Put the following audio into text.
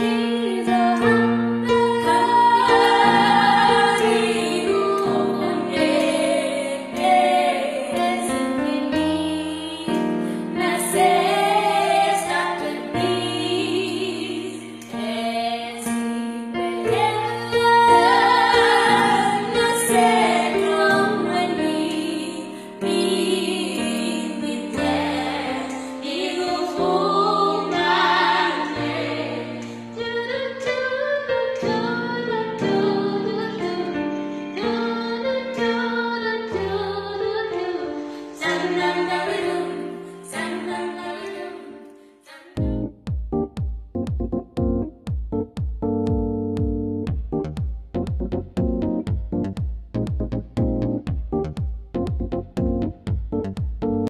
You.